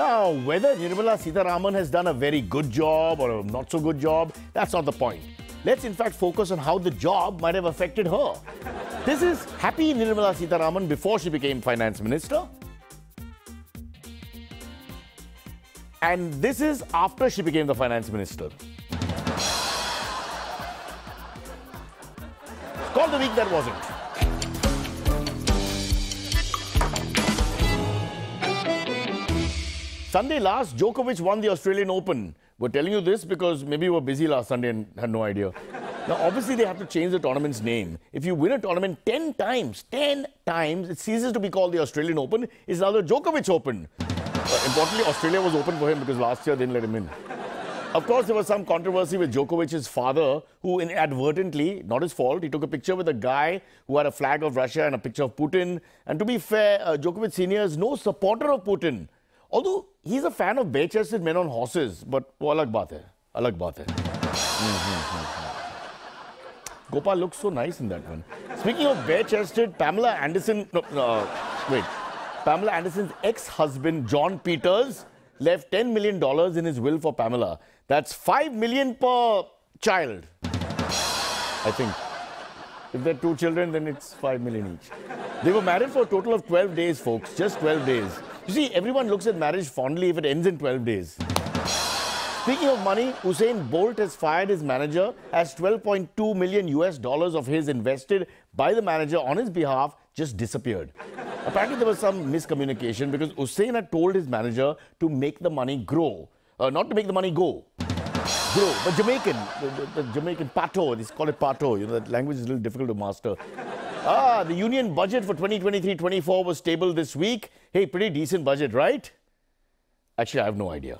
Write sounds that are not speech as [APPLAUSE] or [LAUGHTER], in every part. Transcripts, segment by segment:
Now, whether Nirmala Sitharaman has done a very good job or a not so good job, that's not the point. Let's in fact focus on how the job might have affected her. This is happy Nirmala Sitharaman before she became finance minister. And this is after she became the finance minister. Call the week that wasn't. Sunday last, Djokovic won the Australian Open. We're telling you this because maybe you were busy last Sunday and had no idea. Now, obviously, they have to change the tournament's name. If you win a tournament 10 times, 10 times, it ceases to be called the Australian Open. It's now the Djokovic Open. Uh, importantly, Australia was open for him because last year they didn't let him in. Of course, there was some controversy with Djokovic's father, who inadvertently, not his fault, he took a picture with a guy who had a flag of Russia and a picture of Putin. And to be fair, uh, Djokovic Sr. is no supporter of Putin although he's a fan of bare-chested men on horses, but वो अलग बात है, अलग बात है. Gopal looks so nice in that one. Speaking of bare-chested, Pamela Anderson, no, no, wait, Pamela Anderson's ex-husband Jon Peters left 10 million dollars in his will for Pamela. That's 5 million per child. I think. If they're two children, then it's 5 million each. They were married for a total of 12 days, folks. Just 12 days. You see, everyone looks at marriage fondly if it ends in 12 days. Speaking of money, Usain Bolt has fired his manager as 12.2 million US dollars of his invested by the manager on his behalf just disappeared. Apparently, there was some miscommunication because Usain had told his manager to make the money grow, uh, not to make the money go. Grow, but Jamaican, the, the, the Jamaican pato, they call it pato. You know, that language is a little difficult to master. Ah, the union budget for 2023-24 was tabled this week. Hey, pretty decent budget, right? Actually, I have no idea.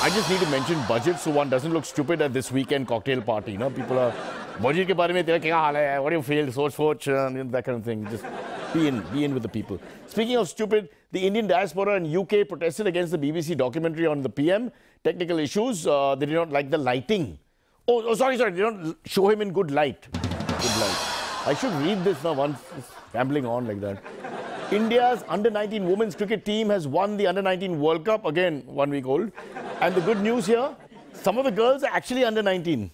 I just need to mention budget so one doesn't look stupid at this weekend cocktail party. You know, people are budget ke bare mein tera kya hai? What do you feel? Soch soch, uh, that kind of thing. Just be in, be in with the people. Speaking of stupid, the Indian diaspora in UK protested against the BBC documentary on the PM. Technical issues. Uh, they did not like the lighting. Oh, oh, sorry, sorry. They don't show him in good light. Good light. I should read this now once rambling on like that. India's under 19 women's cricket team has won the under 19 World Cup, again, one week old. And the good news here some of the girls are actually under 19.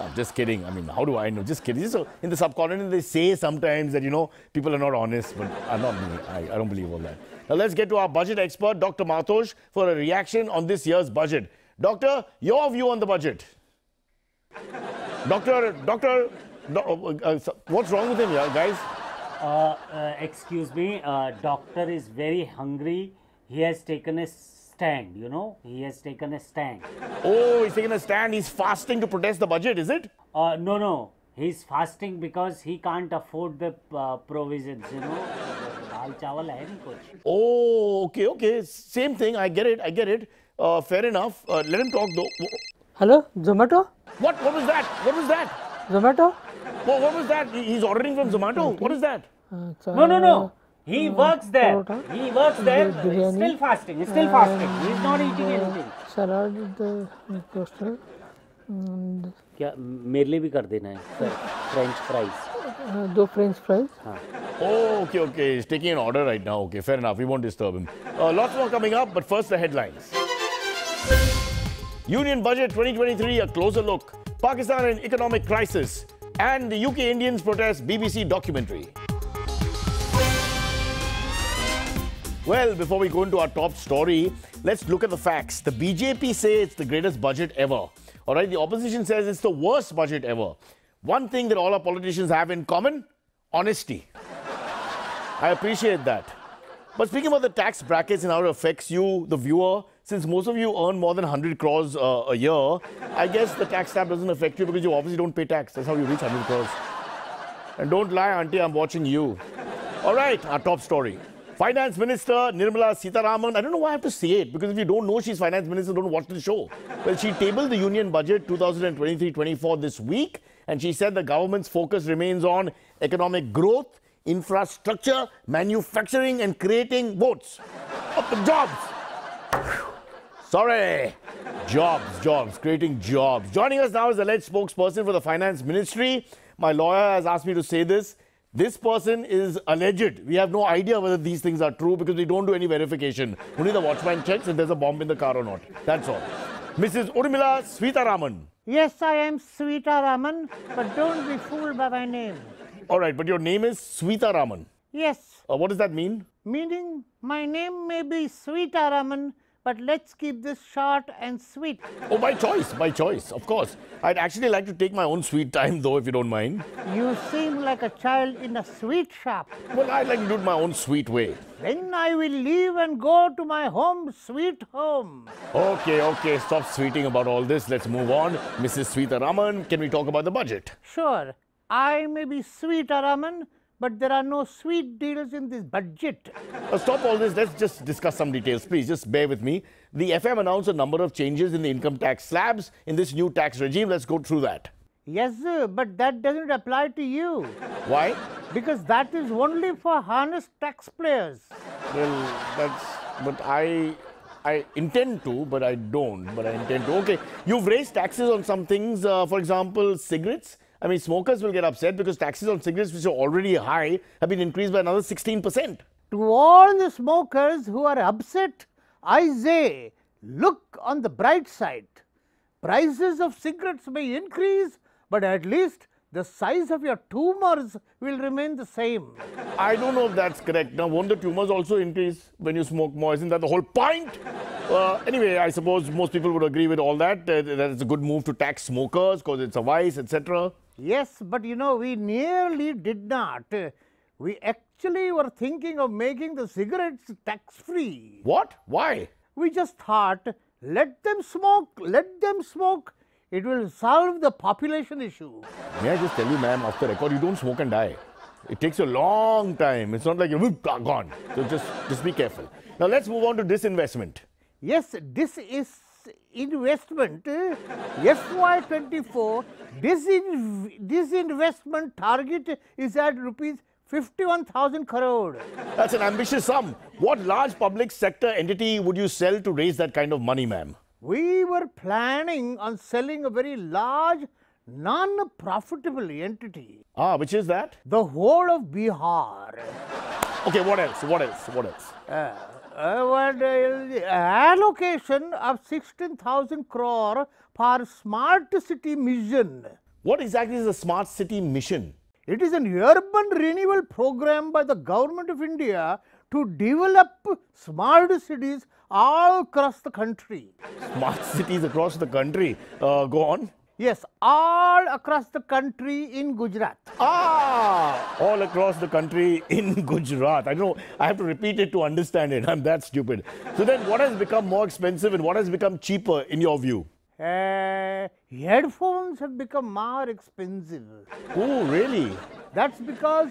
I'm just kidding. I mean, how do I know? Just kidding. So in the subcontinent, they say sometimes that, you know, people are not honest, but I'm not. I, I don't believe all that. Now let's get to our budget expert, Dr. Martosh, for a reaction on this year's budget. Doctor, your view on the budget. Doctor, doctor, do, uh, uh, what's wrong with him, yeah, guys? Uh, uh, excuse me, uh, doctor is very hungry. He has taken a stand, you know. He has taken a stand. Oh, he's taken a stand. He's fasting to protest the budget, is it? Uh, no, no. He's fasting because he can't afford the uh, provisions, you know. Dal chawal hai. Oh, okay, okay. Same thing. I get it. I get it. Uh, fair enough. let him talk though. Hello, Zomato? What? What was that? What was that? Zomato? What, what was that? He- He's ordering from Zomato. What is that? Uh, it's, No, no, uh, no. He works there. Parota? He works there. Biryani? Still fasting. He's still fasting. He's not eating anything. Salad, the toaster, and क्या मेरे लिए भी कर देना है French fries uh, दो French fries. Oh, okay, okay. He's taking an order right now. Okay, fair enough. We won't disturb him. Uh, lots more coming up, but first the headlines. Union Budget 2023, a closer look. Pakistan in economic crisis. And the UK Indians protest BBC documentary. Well, before we go into our top story, let's look at the facts. The BJP say it's the greatest budget ever. All right, the opposition says it's the worst budget ever. One thing that all our politicians have in common honesty. I appreciate that. But speaking about the tax brackets and how it affects you, the viewer, since most of you earn more than 100 crores uh, a year, I guess the tax tab doesn't affect you because you obviously don't pay tax. That's how you reach 100 crores. And don't lie, Auntie, I'm watching you. All right, our top story. Finance Minister Nirmala Sitharaman. I don't know why I have to say it because if you don't know she's Finance Minister, don't watch the show. Well, she tabled the Union Budget 2023 24 this week and she said the government's focus remains on economic growth, infrastructure, manufacturing, and creating votes. Jobs. Sorry. Jobs, jobs, creating jobs. Joining us now is the alleged spokesperson for the Finance Ministry. My lawyer has asked me to say this. This person is alleged. We have no idea whether these things are true because we don't do any verification. Only the watchman checks if there's a bomb in the car or not. That's all. Mrs. Urmila Sweetaraman. Yes, I am Sweeta Raman, but don't be fooled by my name. All right, but your name is Sweetaraman. Yes, Uh, what does that mean? meaning my name may be Sweeta Raman, but let's keep this short and sweet. Oh, my choice, my choice, of course. I'd actually like to take my own sweet time, though, if you don't mind. You seem like a child in a sweet shop. Well, I'd like to do it my own sweet way. Then I will leave and go to my home, sweet home. Okay, okay, stop sweeting about all this. Let's move on. Mrs. Sweetaraman, can we talk about the budget? Sure, I may be Sweeta Raman, but there are no sweet deals in this budget. Uh, stop all this. Let's just discuss some details, please. Just bear with me. The FM announced a number of changes in the income tax slabs in this new tax regime. Let's go through that. Yes, sir, but that doesn't apply to you Why? because that is only for harness taxpayers. Well, that's. But I. I intend to, but I don't. But I intend to. Okay, you've raised taxes on some things. Uh, for example, cigarettes. I mean, smokers will get upset because taxes on cigarettes, which are already high, have been increased by another 16%. To all the smokers who are upset, I say, look on the bright side. Prices of cigarettes may increase, but at least the size of your tumors will remain the same. I don't know if that's correct. Now, won't the tumors also increase when you smoke more? Isn't that the whole point? Uh, anyway, I suppose most people would agree with all that. Uh, that it's a good move to tax smokers because it's a vice, etc. Yes, but you know, we nearly did not. We actually were thinking of making the cigarettes tax free. What? Why? We just thought, let them smoke, let them smoke. It will solve the population issue. May I just tell you, ma'am, off the record, you don't smoke and die. It takes a long time. It's not like you're gone. So just, just be careful. Now, let's move on to disinvestment. Yes, this is investment. FY24, this, in, this investment target is at rupees 51,000 crore. That's an ambitious sum. What large public sector entity would you sell to raise that kind of money, ma'am? We were planning on selling a very large, non profitable entity, Ah, which is that? the whole of Bihar. Okay, what else? What else? What else? Uh, allocation of 16,000 crore for smart city mission. What exactly is a smart city mission? It is an urban renewal program by the government of India to develop smart cities all across the country. Smart [LAUGHS] cities across the country. Uh, go on. Yes, all across the country in Gujarat. Ah, all across the country in [LAUGHS] Gujarat. I know I have to repeat it to understand it. I'm that stupid. So then, what has become more expensive and what has become cheaper in your view? Uh, headphones have become more expensive. Oh, really? That's because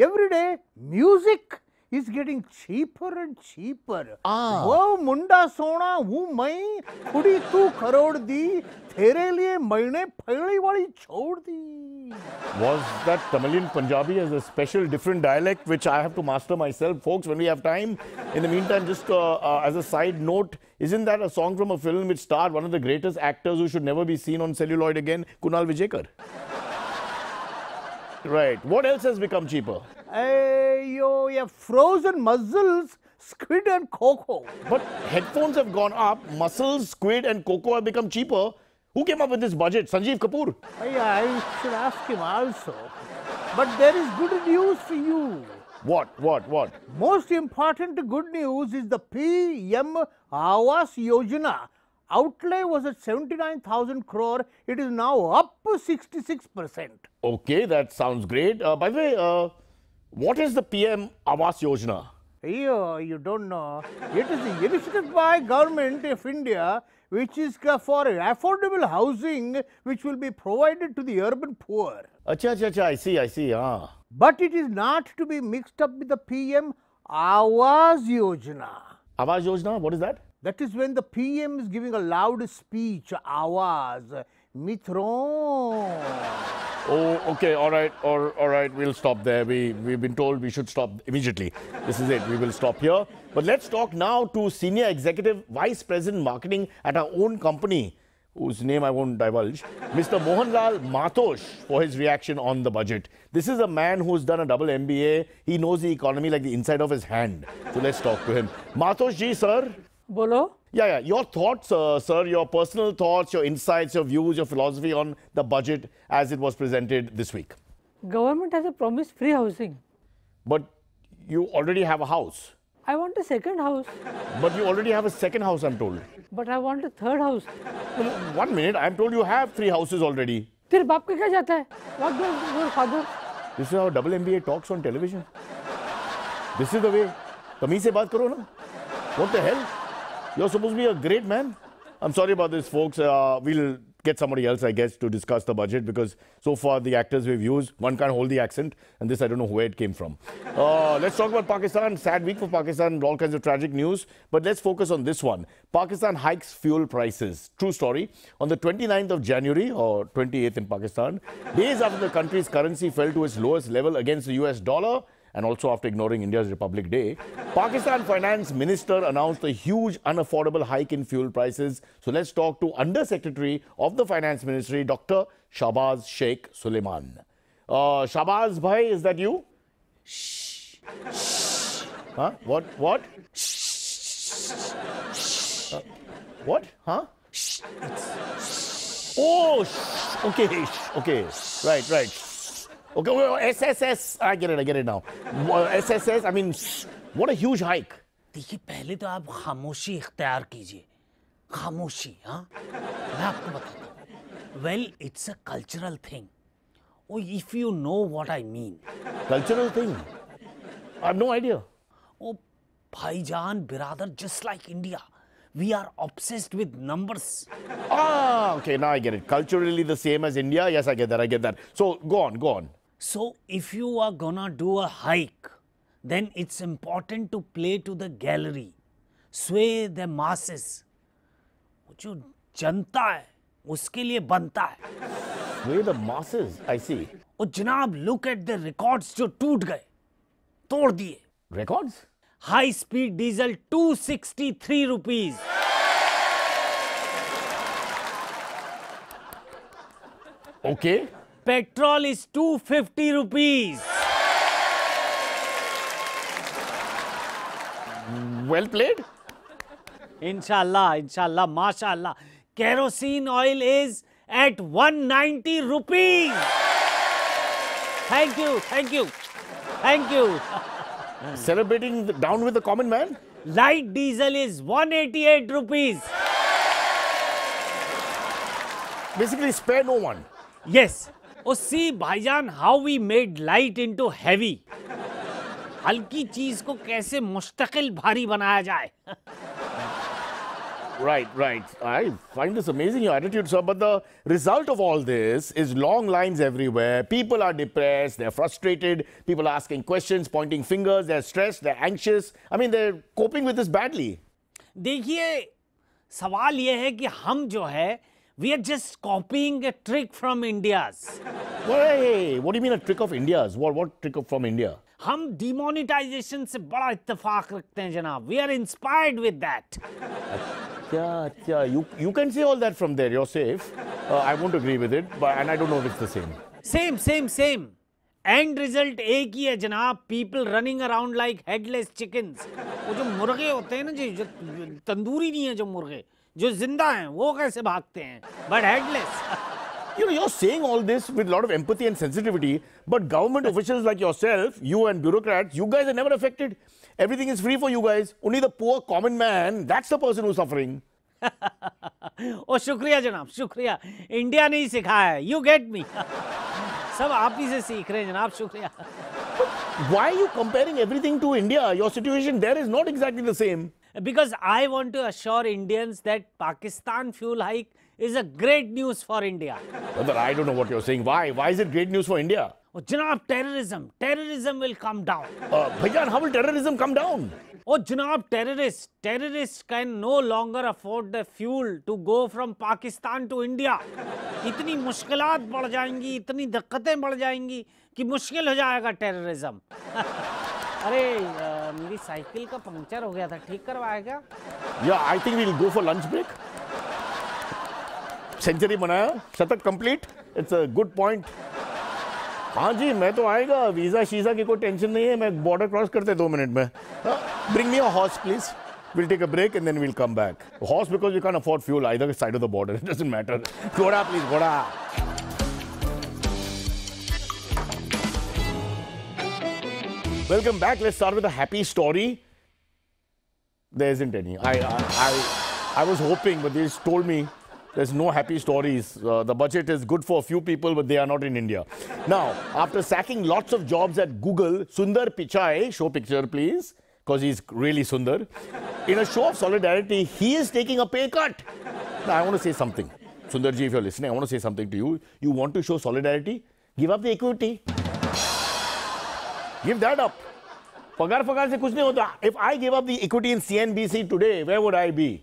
every day music is getting cheaper and cheaper. Ah. वो मुंडा सोना हूँ मैं खुड़ी तू करोड़ दी तेरे लिए मैंने फैली वाली छोड़ दी Was that Tamilian Punjabi as a special different dialect which I have to master myself, folks, when we have time? In the meantime, just uh, uh, as a side note, isn't that a song from a film which starred one of the greatest actors who should never be seen on celluloid again, Kunal Vijayakar? Right. What else has become cheaper? Hey, yo, yeah, frozen mussels, squid and cocoa. But headphones have gone up, mussels, squid, and cocoa have become cheaper. Who came up with this budget? Sanjeev Kapoor. Hey, I should ask him also. But there is good news for you. What? What? What? Most important good news is the PM Awas Yojana. Outlay was at 79,000 crore. It is now up 66%. Okay, that sounds great. Uh, by the way, uh, what is the PM Awas Yojana? You, you don't know. It is the initiative by government of India which is for affordable housing which will be provided to the urban poor. Acha, acha, acha, I see, I see. Ah. But it is not to be mixed up with the PM Awas Yojana. Awas Yojana, what is that? That is when the PM is giving a loud speech, Awaz, Mitron. Oh, okay, all right, all, all right, we'll stop there. We, we've been told we should stop immediately. This is it, we will stop here. But let's talk now to Senior Executive Vice President Marketing at our own company. whose name I won't divulge, Mr. Mohanlal Matosh, for his reaction on the budget. This is a man who's done a double MBA. He knows the economy like the inside of his hand. So let's talk to him. Matosh ji, sir. बोलो। या या your thoughts sir your personal thoughts your insights your views your philosophy on the budget as it was presented this week government has a promise free housing but you already have a house I want a second house but you already have a second house I am told but I want a third house one minute I am told you have three houses already फिर बाप का क्या जाता है? What does your father. This is our double MBA talks on television this is the way कमी से बात करो ना। What the help You're supposed to be a great man. I'm sorry about this, folks. Uh, we'll get somebody else, I guess, to discuss the budget because so far the actors we've used, one can't hold the accent, and this I don't know where it came from. Uh, let's talk about Pakistan. Sad week for Pakistan, all kinds of tragic news. But let's focus on this one. Pakistan hikes fuel prices. True story. On the 29th of January, or 28th in Pakistan, days after the country's currency fell to its lowest level against the US dollar, and also after ignoring India's Republic Day, Pakistan Finance Minister announced a huge unaffordable hike in fuel prices. So let's talk to Under Secretary of the Finance Ministry, Dr. Shabaz Sheikh Suleiman. Uh, Shabaz bhai, is that you? Shh. Huh? What? What? Uh, what? Huh? Oh, shh. okay, shh. okay, right, right. Okay, well, SSS, I get it, I get it now. SSS, I mean, what a huge hike. देखिए पहले तो आप खामोशी इख्तियार कीजिए खामोशी हाँ मैं आपको बताता हूँ well it's a cultural thing oh if you know what I mean Cultural thing. I have no idea. ओ भाईजान बिरादर just like India we are obsessed with numbers Ah, okay, now I get it. Culturally the same as India. Yes, I get that, I get that. So go on, go on. So if you are gonna do a hike, then it's important to play to the gallery, sway the masses. वो जो जनता है उसके लिए बनता है Sway the masses, I see. और जनाब look at the records जो टूट गए तोड़ दिए Records? High speed diesel 263 rupees Okay. petrol is 250 rupees. Well played. Inshallah, inshallah, mashallah. Kerosene oil is at 190 rupees. Thank you, thank you, thank you. Celebrating the, down with the common man? Light diesel is 188 rupees. Basically, spare no one. Yes, oh see भाईजान how we made light into heavy हल्की चीज़ को कैसे मुस्तकिल भारी बनाया जाए Right, right. I find this amazing, your attitude, sir. But the result of all this is long lines everywhere. People are depressed, they're frustrated, people are asking questions, pointing fingers, they're stressed, they're anxious. I mean, they're coping with this badly. देखिए सवाल यह है कि हम जो है we are just copying a trick from India's Hey, what do you mean a trick of India's? What, what trick of from India? हम demonetisation से बड़ा इत्तेफाक रखते हैं जनाब we are inspired with that Yeah, yeah, you, you can say all that from there, you're safe. Uh, I won't agree with it, but and I don't know if it's the same. Same same same and result एक ही है जनाब people running around like headless chickens वो जो मुर्गे होते हैं ना जी जो तंदूरी नहीं है जो मुर्गे जो ज़िंदा हैं वो कैसे भागते हैं but headless You know, you're saying all this with a lot of empathy and sensitivity, but government officials like yourself, you and bureaucrats, you guys are never affected. Everything is free for you guys. Only the poor common man, that's the person who's suffering. ओ शुक्रिया जनाब शुक्रिया India ने ही सिखाया है you get me सब आप ही से सीख रहे हैं जनाब शुक्रिया Why are you comparing everything to India? Your situation there is not exactly the same. because I want to assure Indians that Pakistan fuel hike is a great news for India. Brother, I don't know what you're saying. Why? Why is it great news for India? Oh, Janab, terrorism, terrorism will come down. Uh, Bhaijan, how will terrorism come down? Oh, Janab, terrorists, terrorists can no longer afford the fuel to go from Pakistan to India. इतनी मुश्किलात बढ़ जाएंगी इतनी दिक्कतें बढ़ जाएंगी कि मुश्किल हो जाएगा टेररिज्म [LAUGHS] अरे अ, मेरी साइकिल का पंक्चर हो गया था ठीक क्या Yeah, I think we'll go for lunch break. Century बनाया शतक complete it's a good point हाँ जी मैं तो आएगा वीज़ा शीजा की कोई टेंशन नहीं है मैं बॉर्डर क्रॉस करते दो मिनट में bring me a horse please We'll take a break and then we'll come back. Horse because we can't afford fuel either side of the border. It doesn't matter. Ghoda, please, Ghoda. Welcome back. Let's start with a happy story. There isn't any. I, I, I, I was hoping, but they just told me there's no happy stories. Uh, the budget is good for a few people, but they are not in India. Now, after sacking lots of jobs at Google, Sundar Pichai, show picture please, because he's really Sundar, in a show of solidarity, he is taking a pay cut. Now, I want to say something. Sundarji, if you're listening, I want to say something to you. You want to show solidarity? Give up the equity. Give that up. Pagar pagar se kuch nahi hota. If I gave up the equity in CNBC today, where would I be?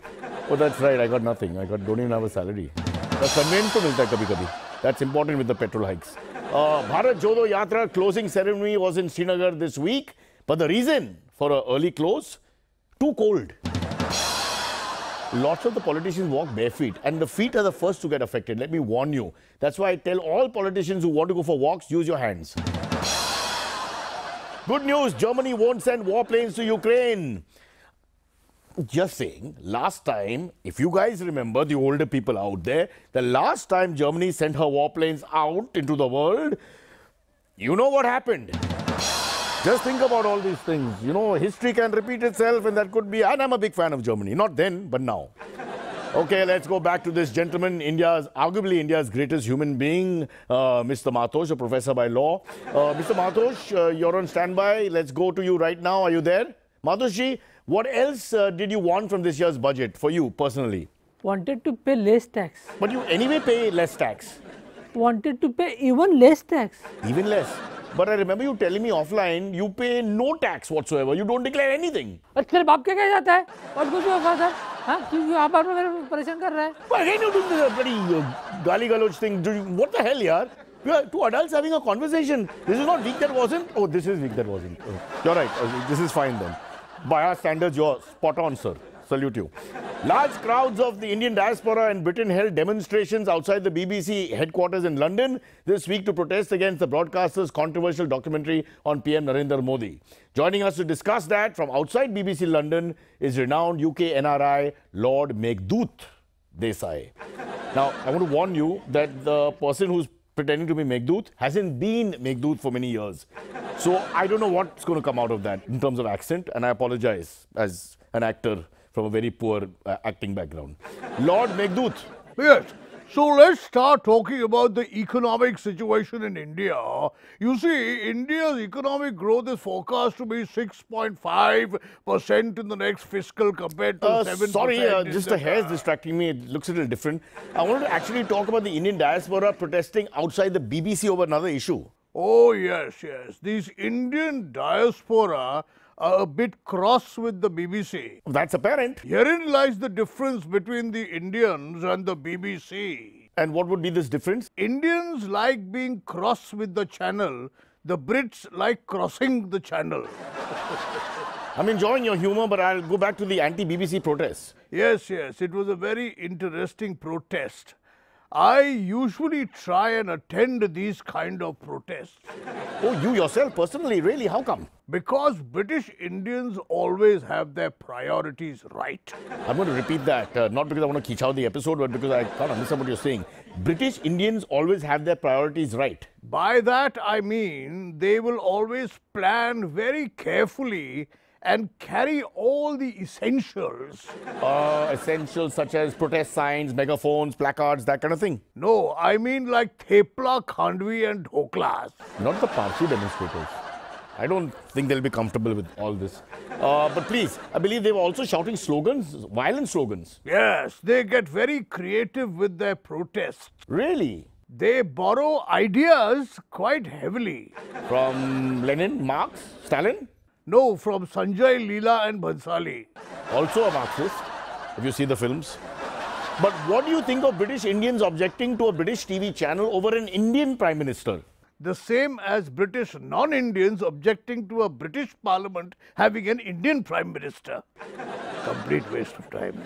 Oh, that's right. I got nothing. I got don't even have a salary. The. That's important with the petrol hikes. Uh, Bharat Jodo Yatra closing ceremony was in Srinagar this week. But the reason for an early close, too cold. Lots of the politicians walk bare feet, and the feet are the first to get affected. Let me warn you. That's why I tell all politicians who want to go for walks, use your hands. Good news Germany won't send warplanes to Ukraine. Just saying, last time, if you guys remember, the older people out there, the last time Germany sent her warplanes out into the world, you know what happened. Just think about all these things. You know, history can repeat itself, and that could be. And I'm a big fan of Germany. Not then, but now. Okay, let's go back to this gentleman, India's, arguably India's greatest human being, uh, Mr. Matosh, a professor by law. Uh, Mr. Matosh, uh, you're on standby. Let's go to you right now. Are you there? Matoshji, what else uh, did you want from this year's budget for you personally? Wanted to pay less tax. But you anyway pay less tax, Wanted to pay even less tax. even less. But I remember you telling me offline, you pay no tax whatsoever. You don't declare anything. और तेरे बाप क्या कह जाता है और कुछ हुआ फादर हाँ क्यों क्यों आप बार बार मेरे को परेशान कर रहा है But again, you're doing this bloody uh, gali galoj thing. Do you, what the hell, yaar? We are two adults having a conversation. This is not week that wasn't. Oh, this is week that wasn't. Oh, you're right. Uh, this is fine then. By our standards, you're spot on, sir. Salute you. Large crowds of the Indian diaspora in Britain held demonstrations outside the BBC headquarters in London this week to protest against the broadcaster's controversial documentary on PM Narendra Modi. Joining us to discuss that from outside BBC London is renowned UK NRI Lord Meghdut Desai. Now, I want to warn you that the person who's pretending to be Meghdut hasn't been Meghdut for many years. So I don't know what's going to come out of that in terms of accent, and I apologize as an actor from a very poor uh, acting background. Lord Meghdut, Yes. So let's start talking about the economic situation in India. You see, India's economic growth is forecast to be 6.5% in the next fiscal compared to uh, 7%. sorry, uh, just the hair's past. distracting me. It looks a little different. I wanted to actually talk about the Indian diaspora protesting outside the BBC over another issue. Oh, yes, yes. These Indian diaspora a bit cross with the BBC. That's apparent. Herein lies the difference between the Indians and the BBC. And what would be this difference? Indians like being cross with the channel, the Brits like crossing the channel. [LAUGHS] I'm enjoying your humor, but I'll go back to the anti BBC protests. Yes, yes, it was a very interesting protest. I usually try and attend these kind of protests Oh, you yourself personally, really? How come? because British Indians always have their priorities right. I'm going to repeat that, uh, not because I want to kitch out the episode, but because I can't understand what you're saying. British Indians always have their priorities right. By that I mean they will always plan very carefully and carry all the essentials. Uh, essentials such as protest signs, megaphones, placards, that kind of thing. No, I mean like thepla, khandvi and dhoklas. Not the Parsi demonstrators. I don't think they'll be comfortable with all this. Uh, but please, I believe they were also shouting slogans, violent slogans. Yes, they get very creative with their protests. Really? They borrow ideas quite heavily. From Lenin, Marx, Stalin? No, from Sanjay Leela and Bhansali. Also a Marxist, if you see the films. But what do you think of British Indians objecting to a British TV channel over an Indian Prime Minister? The same as British non Indians objecting to a British parliament having an Indian Prime Minister. Complete waste of time.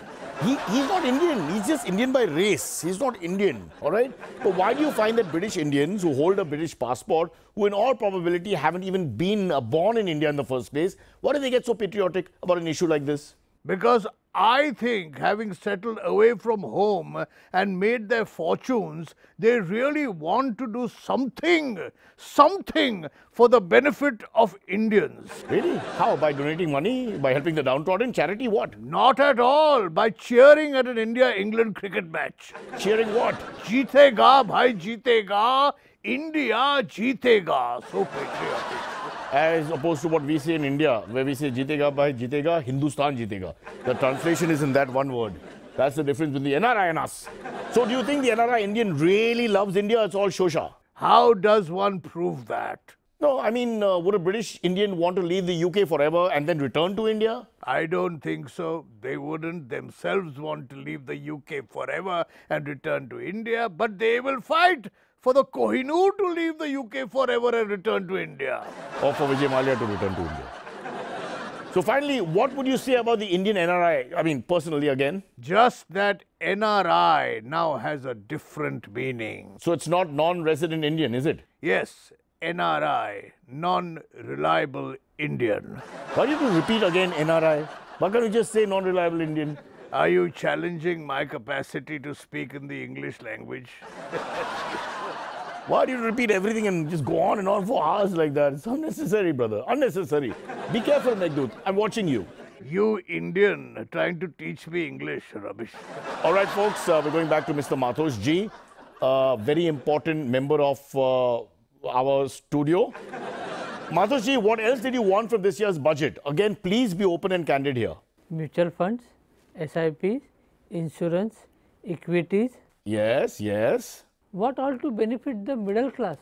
He, he's not Indian. He's just Indian by race. He's not Indian. All right. But why do you find that British Indians who hold a British passport, who in all probability haven't even been uh, born in India in the first place, why do they get so patriotic about an issue like this? Because I think having settled away from home and made their fortunes, they really want to do something, something for the benefit of Indians. Really? How? By donating money? By helping the downtrodden? Charity? What? Not at all by cheering at an India England cricket match. Cheering what? Jeetega, bhai jeetega, India jeetega. So patriotic. As opposed to what we say in India, where we say Jitega bhai Jitega, Hindustan Jitega. The translation is in that one word. That's the difference between the NRI and us. So do you think the NRI Indian really loves India? It's all shosha. How does one prove that? No, I mean, uh, would a British Indian want to leave the UK forever and then return to India? I don't think so. They wouldn't themselves want to leave the UK forever and return to India, but they will fight for the Kohinoor to leave the UK forever and return to India. Or for Vijay Mallya to return to India? So finally, what would you say about the Indian NRI? I mean, personally again. Just that NRI now has a different meaning. So it's not non-resident Indian, is it? Yes, NRI, non reliable Indian. Why do you repeat again NRI? Why can't you just say non-reliable Indian? Are you challenging my capacity to speak in the English language? [LAUGHS] Why do you repeat everything and just go on and on for hours like that? It's unnecessary, brother. Unnecessary. Be careful, Meghdut. I'm watching you. You Indian trying to teach me English, rubbish. All right, folks, uh, we're going back to Mr. Matosh Ji, a very important member of uh, our studio. Matosh Ji, what else did you want from this year's budget? Again, please be open and candid here. Mutual funds, SIPs, insurance, equities, Yes, yes. What all to benefit the middle class?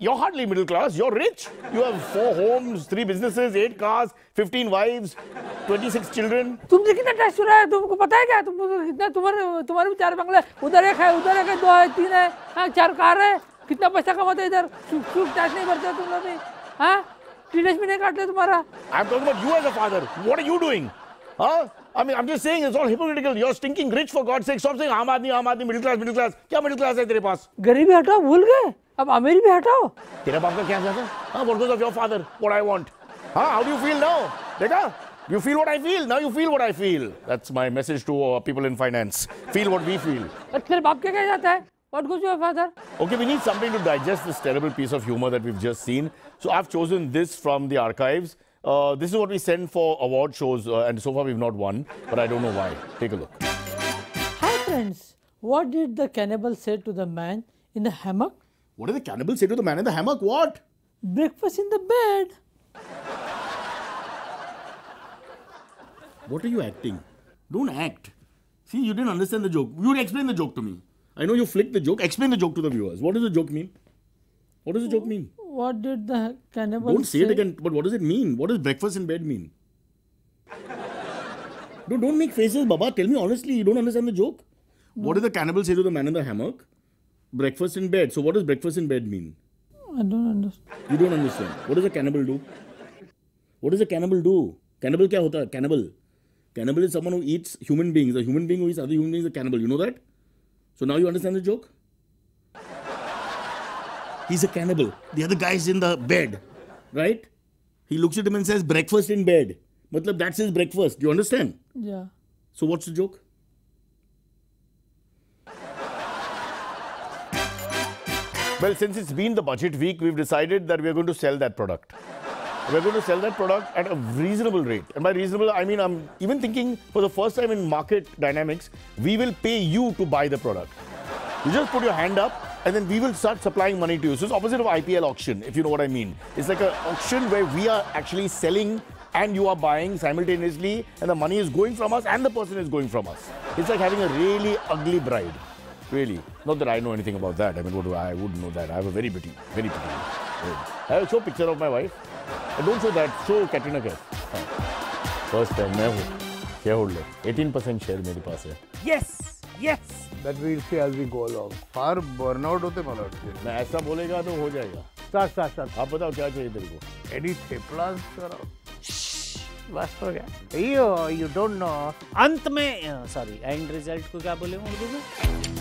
You're hardly middle class. You're rich. You have four homes, three businesses, eight cars, 15 wives, 26 children. तुमसे कितना tax हो रहा है तुमको पता है क्या तुमको कितना तुम्हारे तुम्हारे भी चार बंगले उधर एक है उधर एक है दो है तीन है हाँ चार कार है कितना पैसा कमाते हो इधर टैक्स नहीं भरते तुम लोग हाँ टीडीएस भी नहीं काटते तुम्हारा I'm talking about you as a father. What are you doing? Huh? I mean, I'm just saying it's all hypocritical. You're stinking rich for God's sake. Stop saying आम आदमी आम आदमी मिडिल क्लास मिडिल क्लास क्या middle class है तेरे पास गरीबी हटाओ भूल गए अब अमीरी भी हटाओ तेरे बाप का क्या जाता हाँ what goes of your father what I want हाँ how do you feel now देखा you feel what I feel now you feel what I feel that's my message to uh, people in finance feel what we feel और तेरे बाप क्या कह जाता है what goes your father Okay, we need something to digest this terrible piece of humor that we've just seen. So I've chosen this from the archives. Uh, this is what we send for award shows, uh, and so far we've not won, but I don't know why. Take a look. Hi friends, what did the cannibal say to the man in the hammock? What did the cannibal say to the man in the hammock? What? Breakfast in the bed. What are you acting? Don't act. See, you didn't understand the joke. You explain the joke to me. I know you flicked the joke. Explain the joke to the viewers. What does the joke mean? What does the joke mean? What did the cannibal Don't say, say it again. But what does it mean? What does breakfast in bed mean? don't, don't make faces, Baba. Tell me honestly, you don't understand the joke. No. What did the cannibal say to the man in the hammock? Breakfast in bed. So what does breakfast in bed mean? I don't understand. You don't understand. What does a cannibal do? What does a cannibal do? Cannibal kya hota? Cannibal. Cannibal is someone who eats human beings. A human being who eats other human beings is a cannibal. You know that? So now you understand the joke? He's a cannibal. The other guy is in the bed, right? He looks at him and says, breakfast in bed. Matlab, that's his breakfast. Do you understand? Yeah. So what's the joke? Well, since it's been the budget week, we've decided that we're going to sell that product. We're going to sell that product at a reasonable rate. And by reasonable, I mean I'm even thinking for the first time in market dynamics, we will pay you to buy the product. You just put your hand up and then we will start supplying money to you. So it's opposite of IPL auction, if you know what I mean. It's like an auction where we are actually selling and you are buying simultaneously and the money is going from us and the person is going from us. It's like having a really ugly bride. Really. Not that I know anything about that. I mean, what do I, I wouldn't know that. I have a very pretty, very pretty. I have a show picture of my wife. And don't show that. Show Katrina Kaif. First time मैं हूँ shareholder. 18% share मेरे पास है. Yes, Yes. That we'll see as we go along. far burnout होते मला वाटते. मैं ऐसा बोलेगा तो हो जाएगा. साथ साथ साथ आप बताओ क्या चाहिए तेरे को? Any plans करो। बस हो गया You, you don't know. अंत में सॉरी एंड रिज़ल्ट को क्या बोले उर्दू में